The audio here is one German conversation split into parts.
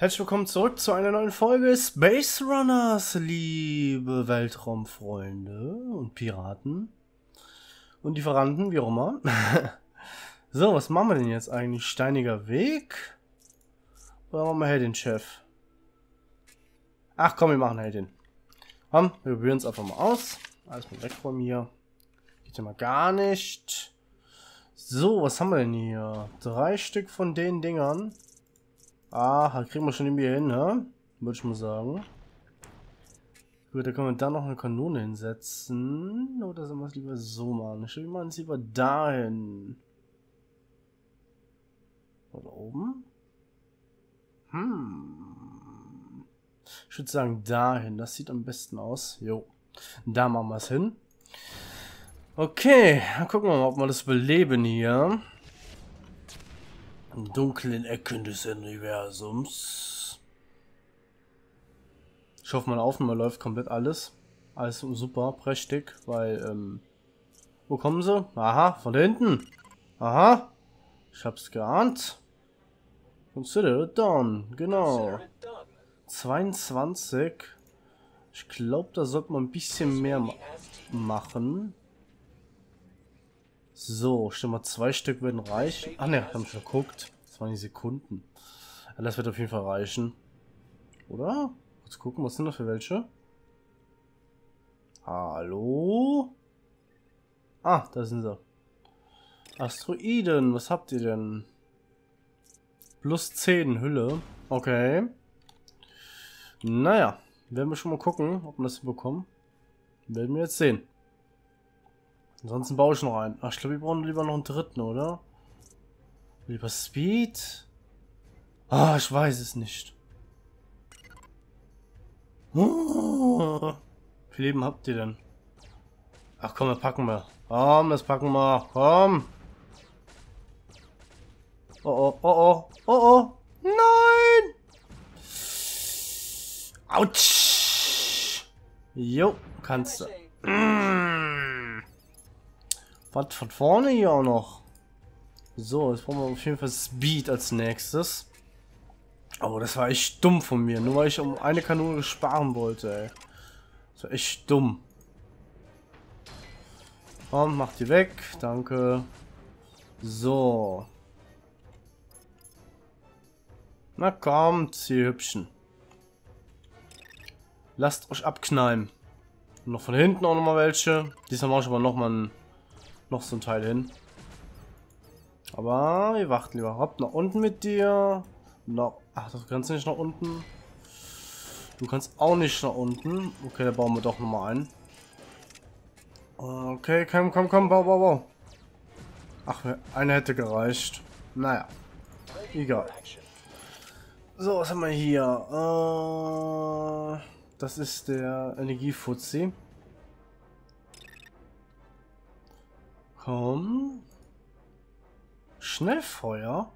Herzlich willkommen zurück zu einer neuen Folge Space Runners, liebe Weltraumfreunde und Piraten und Lieferanten, wie auch immer. so, was machen wir denn jetzt eigentlich? Steiniger Weg? Oder machen wir Heldin, Chef? Ach komm, wir machen Heldin. Komm, wir probieren es einfach mal aus. Alles mal weg von mir. Geht ja mal gar nicht. So, was haben wir denn hier? Drei Stück von den Dingern. Ah, kriegen wir schon irgendwie hin, ne? Würde ich mal sagen. Gut, da können wir da noch eine Kanone hinsetzen. Oder sollen wir es lieber so machen? Ich würde mal es lieber dahin. Oder oben? Hm. Ich würde sagen dahin. Das sieht am besten aus. Jo. Da machen wir es hin. Okay, dann gucken wir mal, ob wir das beleben hier dunklen Ecken des Universums. Ich hoffe, meine Aufnahme läuft komplett alles. Alles super, prächtig, weil, ähm, wo kommen sie? Aha, von hinten. Aha, ich hab's geahnt. Consider it done, genau. 22. Ich glaube, da sollte man ein bisschen mehr ma machen. So, stimmt mal, zwei Stück würden reichen. Ah ne, haben schon geguckt. Das waren die Sekunden. Das wird auf jeden Fall reichen. Oder? Kurz gucken, was sind das für welche? Hallo? Ah, da sind sie. Asteroiden, was habt ihr denn? Plus 10 Hülle. Okay. Naja, werden wir schon mal gucken, ob wir das bekommen. Werden wir jetzt sehen. Ansonsten baue ich noch einen. Ach, ich glaube, wir brauchen lieber noch einen dritten, oder? Lieber Speed? Ah, ich weiß es nicht. Oh, wie viel Leben habt ihr denn? Ach komm, das packen wir. Komm, das packen wir. Komm. Oh oh, oh oh, oh oh. Nein! Autsch! Jo, kannst du. Mm. Was von vorne hier auch noch? So, jetzt brauchen wir auf jeden Fall Speed als nächstes. Aber das war echt dumm von mir. Nur weil ich um eine Kanone sparen wollte, ey. Das war echt dumm. Komm, mach die weg. Danke. So. Na kommt, ihr Hübschen. Lasst euch abknallen. Und noch von hinten auch noch mal welche. Diesmal mache ich aber noch mal einen noch so ein Teil hin. Aber wir warten lieber. Hopp, nach unten mit dir. Noch. Ach, du kannst nicht nach unten. Du kannst auch nicht nach unten. Okay, da bauen wir doch nochmal ein. Okay, komm, komm, komm, bau, bau, bau. Ach, eine hätte gereicht. Naja. Egal. So, was haben wir hier? Äh, das ist der Energiefuzzi. Komm. Schnellfeuer?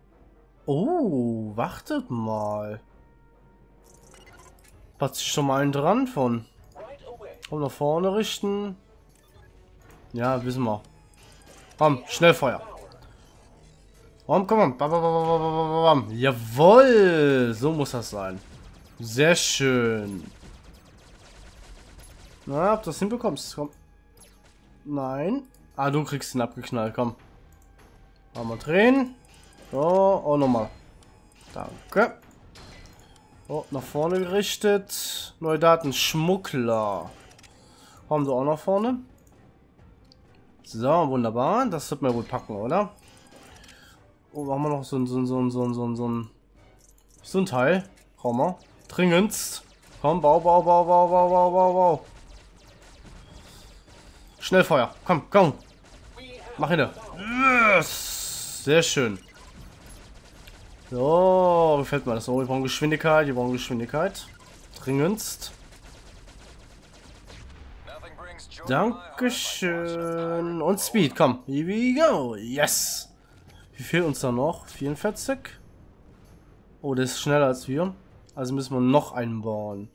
Oh, wartet mal. Hat sich schon mal einen dran von. Komm nach vorne richten. Ja, wissen wir. Komm, Schnellfeuer. Komm, komm, bam, Jawohl, so muss das sein. Sehr schön. Na, ob du das hinbekommst. Komm. Nein. Ah, du kriegst ihn abgeknallt, komm. Mal drehen. So, auch nochmal. Danke. Oh, nach vorne gerichtet. Neue Daten, Schmuggler. Kommen sie auch nach vorne. So, wunderbar. Das wird mir wohl packen, oder? Oh, haben wir noch so ein, so ein, so ein, so ein, so ein, so ein, so ein Teil. Brauchen wir. Dringendst. Komm, bau, bau, bau, bau, bau, bau, bau, bau. Schnellfeuer. Komm, komm. Mach hin. Yes. Sehr schön. So, gefällt mir das so. Wir brauchen Geschwindigkeit, wir brauchen Geschwindigkeit. Dringendst. Dankeschön. Und Speed, komm. Here we go. Yes. Wie fehlt uns da noch? 44? Oh, der ist schneller als wir. Also müssen wir noch einen bauen.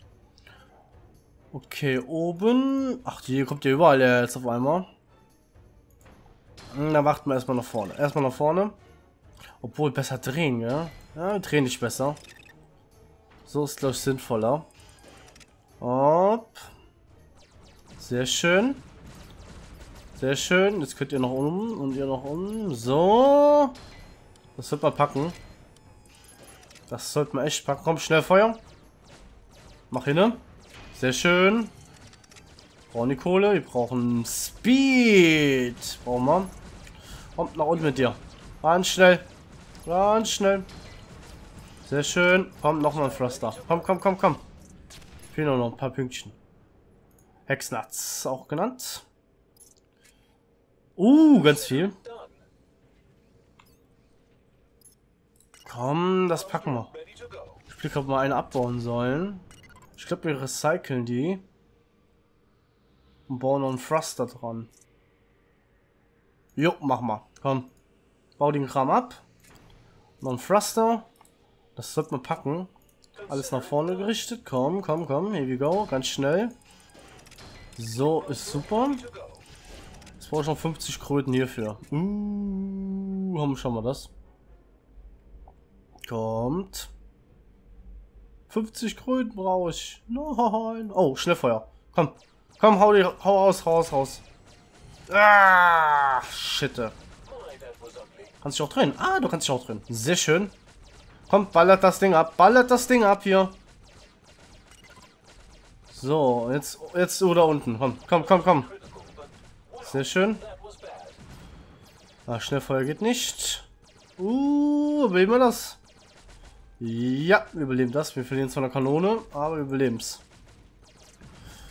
Okay, oben. Ach, hier kommt ja überall jetzt auf einmal. Na, warten wir erstmal nach vorne. Erstmal nach vorne. Obwohl, besser drehen, ja? Ja, wir drehen nicht besser. So ist, glaube ich, sinnvoller. Hopp. Sehr schön. Sehr schön. Jetzt könnt ihr noch um und ihr noch um. So. Das wird man packen. Das sollte man echt packen. Komm, schnell Feuer. Mach hin. Sehr schön. Brauchen die Kohle. Wir brauchen Speed. Brauchen wir. Kommt nach unten mit dir. Ganz schnell. Ganz schnell. Sehr schön. Komm, nochmal ein Thruster. Komm, komm, komm, komm. Fehlen noch ein paar Pünktchen. Hexnuts auch genannt. Uh, ganz viel. Komm, das packen wir. Ich blicke, ob wir eine abbauen sollen. Ich glaube, wir recyceln die. Und bauen noch einen Thruster dran. Jo, mach mal. Komm. Bau den Kram ab. Noch ein Thruster. Das sollte man packen. Alles nach vorne gerichtet. Komm, komm, komm. Here we go. Ganz schnell. So, ist super. Jetzt brauche ich noch 50 Kröten hierfür. Uh, haben wir schon mal das. Kommt. 50 Kröten brauche ich. Nein. Oh, Schnellfeuer. Komm. Komm, hau, die, hau raus, raus, raus. Ah, shit. Kannst dich auch drehen. Ah, du kannst dich auch drehen. Sehr schön. Komm, ballert das Ding ab. Ballert das Ding ab hier. So, jetzt, jetzt da unten. Komm, komm, komm, komm. Sehr schön. Ah, Schnellfeuer geht nicht. Uh, überleben wir das? Ja, wir überleben das. Wir verlieren zwar eine Kanone, aber wir überleben es.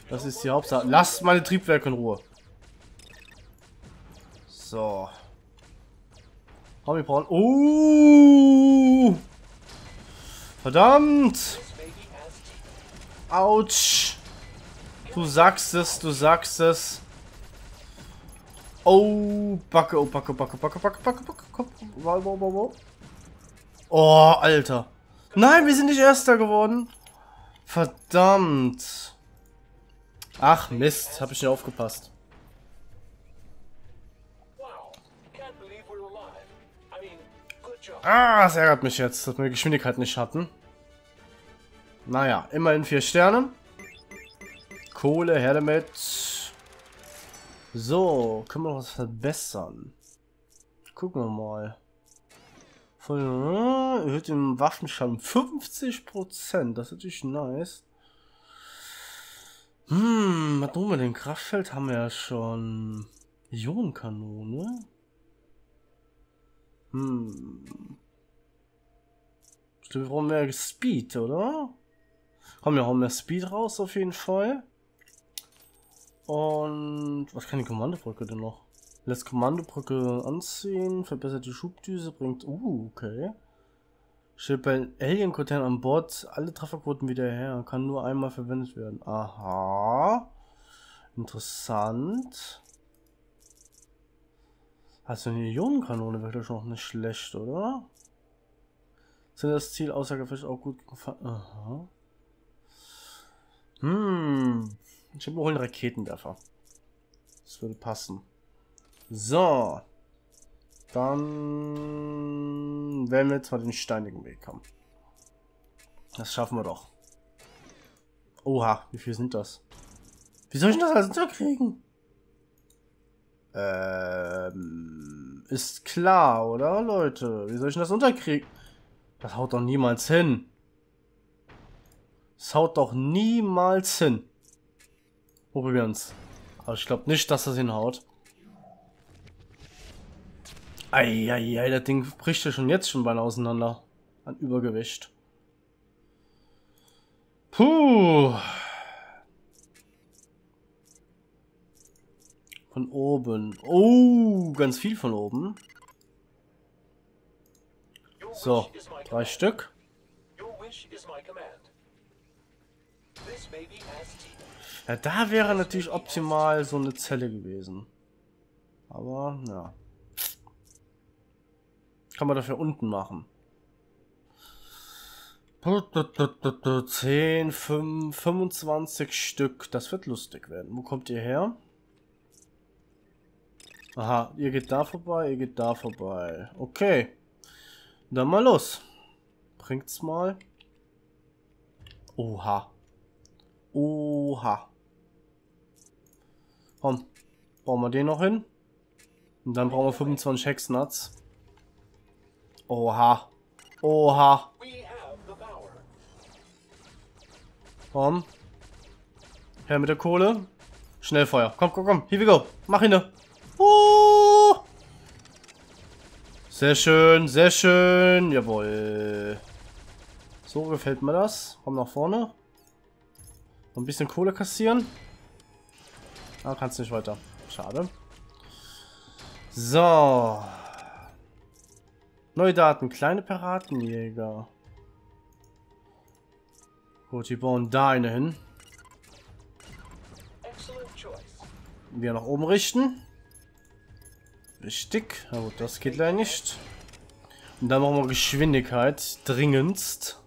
Das ist die Hauptsache. Lasst meine Triebwerke in Ruhe. So. Oh, wir brauchen... Uh! Verdammt! Autsch! Du sagst es, du sagst es. Oh, Backe, oh, Backe, Backe, Backe, Backe, Backe, Backe, Backe. Wow, wow, wow, wow. Oh, Alter. Nein, wir sind nicht Erster geworden. Verdammt. Ach, Mist. Hab ich nicht aufgepasst. Ah, das ärgert mich jetzt, dass wir Geschwindigkeit nicht hatten. Naja, immerhin vier Sterne. Kohle, her damit. So, können wir noch was verbessern? Gucken wir mal. Von, äh, erhöht den Waffenschaden 50%. Das ist natürlich nice. Hm, was tun wir denn? Kraftfeld haben wir ja schon. Ionenkanone? Hm. Wir brauchen mehr Speed, oder? Komm, wir hauen mehr Speed raus auf jeden Fall. Und was kann die Kommandobrücke denn noch? Lässt Kommandobrücke anziehen, verbessert die Schubdüse, bringt... Uh, okay. Steht bei Alien-Container an Bord alle Trefferquoten wieder her. Kann nur einmal verwendet werden. Aha. Interessant. Also eine Ionenkanone wäre doch noch nicht schlecht, oder? Sind das Ziel außergefecht auch gut gefallen? Aha. Hm. Ich habe einen Raketenwerfer. Das würde passen. So. Dann werden wir jetzt mal den steinigen Weg haben. Das schaffen wir doch. Oha, wie viel sind das? Wie soll ich das alles unterkriegen? Ähm, ist klar, oder, Leute? Wie soll ich das unterkriegen? Das haut doch niemals hin. Das haut doch niemals hin. Probieren's. Aber ich glaube nicht, dass das hinhaut. Eieiei, das Ding bricht ja schon jetzt schon beinahe auseinander. An Übergewicht. Puh. Von oben. Oh, ganz viel von oben. So, drei Stück. Ja, da wäre natürlich optimal so eine Zelle gewesen. Aber, ja. Kann man dafür unten machen. 10, 5, 25 Stück. Das wird lustig werden. Wo kommt ihr her? Aha, ihr geht da vorbei, ihr geht da vorbei. Okay. Dann mal los. Bringt's mal. Oha. Oha. Komm. Brauchen wir den noch hin. Und dann brauchen wir 25 Hexnuts. Oha. Oha. Komm. Her mit der Kohle. Schnellfeuer. Komm, komm, komm. Here we go. Mach ihn. Uh. Sehr schön, sehr schön. Jawohl. So gefällt mir das. Komm nach vorne. Ein bisschen Kohle kassieren. Ah, kannst nicht weiter. Schade. So. Neue Daten. Kleine Piratenjäger. Gut, die bauen da eine hin. Wir nach oben richten. Richtig. Na gut, das geht leider nicht. Und dann machen wir Geschwindigkeit. Dringendst.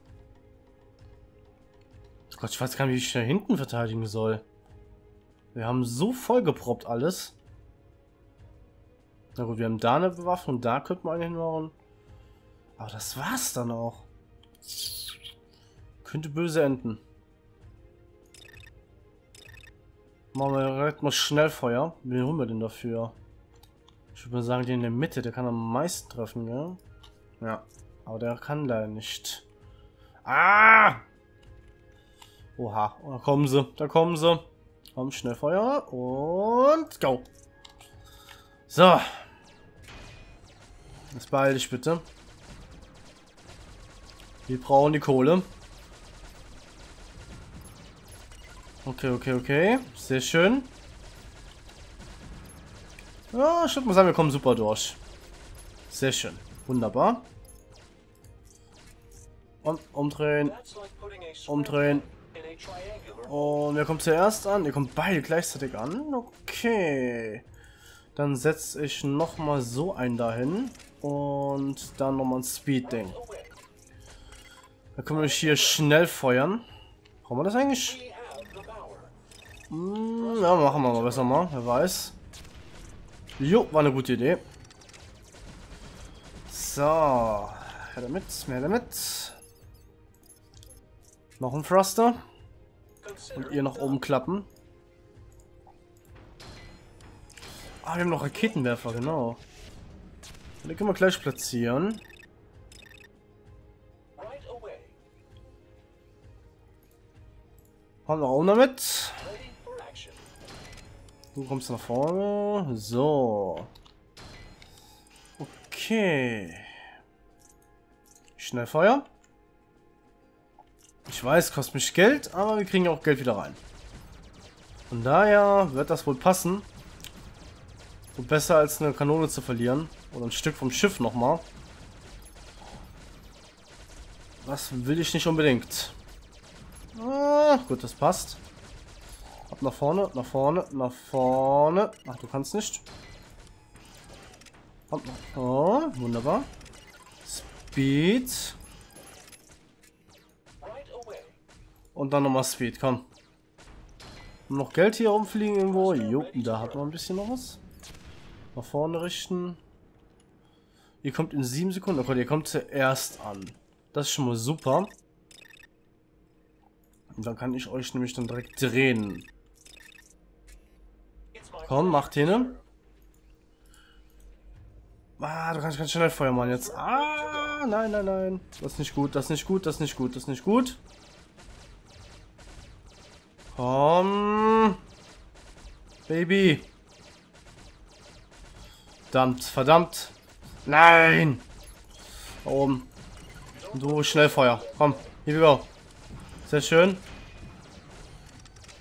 Gott, ich weiß gar nicht, wie ich da hinten verteidigen soll. Wir haben so vollgeproppt alles. Na gut, wir haben da eine Bewaffnung, da könnte man einen hinmachen. Aber das war's dann auch. Könnte böse enden. Machen wir direkt mal Schnellfeuer. Wen holen wir denn dafür? Ich würde mal sagen, den in der Mitte, der kann am meisten treffen, gell? Ja. Aber der kann leider nicht. Ah! Oha, da kommen sie, da kommen sie. Komm, Schnellfeuer und go. So. Jetzt beeil dich bitte. Wir brauchen die Kohle. Okay, okay, okay. Sehr schön. Ja, ich würde mal sagen, wir kommen super durch. Sehr schön. Wunderbar. Und umdrehen. Umdrehen. Und wer kommt zuerst an? Ihr kommt beide gleichzeitig an. Okay. Dann setze ich nochmal so einen dahin. Und dann nochmal ein Speed-Ding. Da können wir hier schnell feuern. Brauchen wir das eigentlich? Hm, ja, machen wir mal besser mal. Wer weiß. Jo, war eine gute Idee. So. Mehr damit, mehr damit. Noch ein Thruster. Und ihr nach oben klappen. Ah, wir haben noch Raketenwerfer, genau. Den können wir gleich platzieren. Haben wir auch damit. Du kommst nach vorne. So. Okay. Schnellfeuer. Ich weiß, kostet mich Geld, aber wir kriegen auch Geld wieder rein. Von daher wird das wohl passen. Und besser als eine Kanone zu verlieren. Oder ein Stück vom Schiff nochmal. Das will ich nicht unbedingt. Gut, das passt. Ab nach vorne, nach vorne, nach vorne. Ach, du kannst nicht. Oh, wunderbar. Speed. Und dann nochmal Speed, komm. Noch Geld hier rumfliegen irgendwo? Jo, da hat man ein bisschen noch was. Nach vorne richten. Ihr kommt in sieben Sekunden. Okay, ihr kommt zuerst an. Das ist schon mal super. Und dann kann ich euch nämlich dann direkt drehen. Komm, macht hin. Ah, du kannst ganz schnell Feuer machen jetzt. Ah, nein, nein, nein. Das ist nicht gut, das ist nicht gut, das ist nicht gut, das ist nicht gut. Komm. Baby. Verdammt, verdammt. Nein. Da oben. Du Schnellfeuer. Komm, hier wir go. Sehr schön.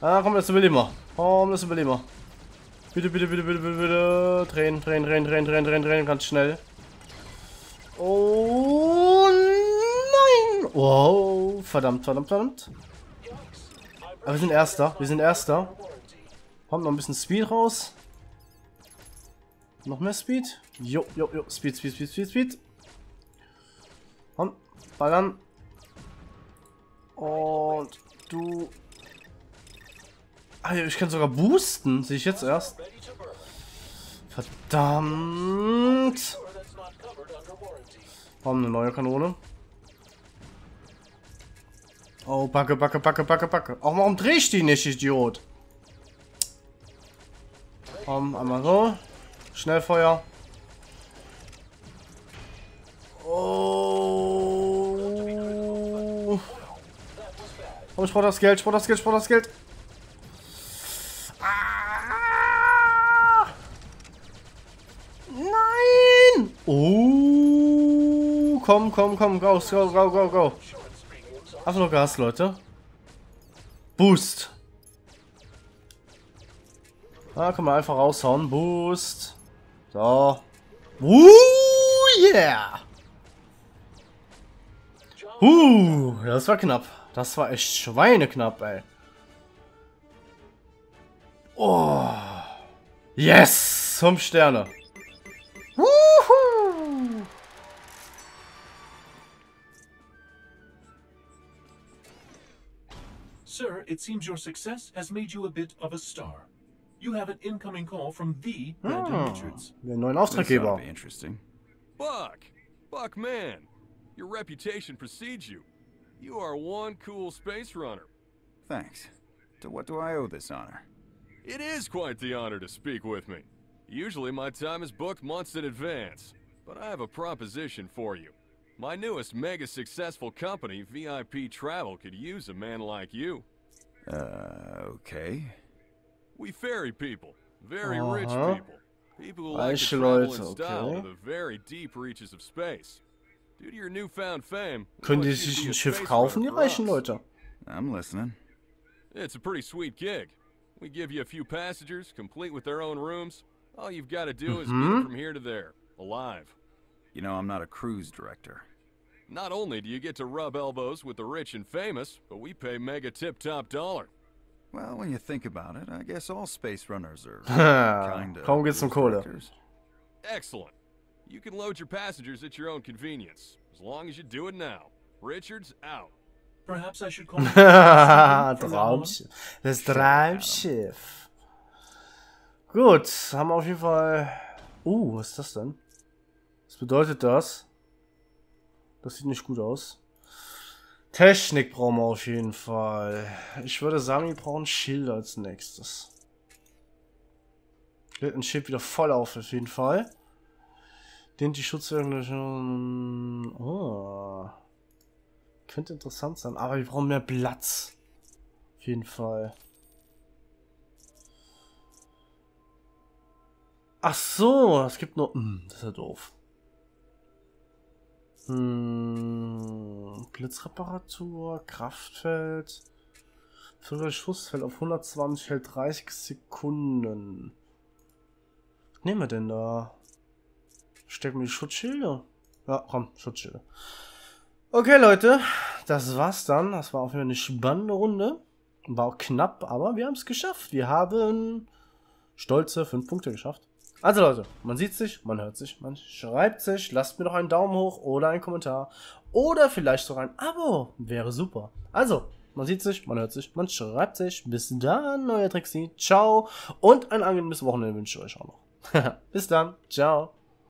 Ah, komm, das überleben wir. Komm, das überleben wir. Bitte, bitte, bitte, bitte, bitte, bitte. Drehen, drehen, drehen, drehen, drehen, drehen, drehen, ganz schnell. Oh nein! Wow, verdammt, verdammt, verdammt. Aber wir sind Erster, wir sind Erster. Kommt noch ein bisschen Speed raus. Noch mehr Speed. Jo, jo, jo, Speed, Speed, Speed, Speed, Speed. Komm, ballern. Und du Ah, ich kann sogar boosten. Sehe ich jetzt erst. Verdammt. Warum eine neue Kanone? Oh, backe, backe, backe, backe, backe. Auch warum dreh ich die nicht, Idiot? Komm, einmal so. Schnellfeuer. Komm, brauch das Geld, ich brauch das Geld, ich brauch das Geld. Ah. Nein! Oh. Komm, komm, komm, go, go, go, go, go. Einfach nur Gas, Leute. Boost. Da kann man einfach raushauen. Boost. So. Uh, yeah. Uh, das war knapp. Das war echt schweineknapp, ey. Oh. Yes! Fünf Sterne. Woohoo! Sir, it seems your success has made you a bit of a star. You have an incoming call from the Brandon Ah, Richards. der neuen Auftraggeber. interesting. Buck! Buck man! Your reputation precedes you. You are one cool space runner. Thanks. To what do I owe this honor? It is quite the honor to speak with me. Usually my time is booked months in advance, but I have a proposition for you. My newest mega successful company, VIP Travel, could use a man like you. Uh, okay. We ferry people, very rich Uh-huh. people. People who like to Reiche travel in style okay. to the very deep reaches of space. Können die you to sich a ein Schiff space kaufen, die reichen. Leute? I'm listening. It's a pretty sweet gig. We give you a few passengers, complete with their own rooms. All you've got to do is get Mhm. them from here to there, alive. You know, I'm not a cruise director. Not only do you get to rub elbows with the rich and famous, but we pay mega tip-top dollar. Well, when you think about it, I guess all space runners are kinda Kaum geht's um cruise Kohle. directors. Excellent. You can load your passengers at your own convenience, as long as you do it now. Richards out. Perhaps I should call? Traumschiff. Das Traumschiff. Gut, haben wir auf jeden Fall... Uh, was ist das denn? Was bedeutet das? Das sieht nicht gut aus. Technik brauchen wir auf jeden Fall. Ich würde sagen, wir brauchen Schild als nächstes. Lädt ein Schild wieder voll auf, auf jeden Fall. Den die Schutzwirkung schon... Oh. Könnte interessant sein, aber wir brauchen mehr Platz. Auf jeden Fall. Ach so, es gibt nur... Hm, das ist ja doof. Hm, Blitzreparatur, Kraftfeld. Für Schussfeld auf 120 hält 30 Sekunden. Was nehmen wir denn da? Stecken wir die Schutzschilde? Ja, komm, Schutzschilde. Okay, Leute, das war's dann. Das war auf jeden Fall eine spannende Runde. War auch knapp, aber wir haben es geschafft. Wir haben stolze 5 Punkte geschafft. Also Leute, man sieht sich, man hört sich, man schreibt sich. Lasst mir doch einen Daumen hoch oder einen Kommentar. Oder vielleicht sogar ein Abo. Wäre super. Also, man sieht sich, man hört sich, man schreibt sich. Bis dann, euer Trixie. Ciao. Und ein angenehmes Wochenende wünsche ich euch auch noch. Bis dann. Ciao.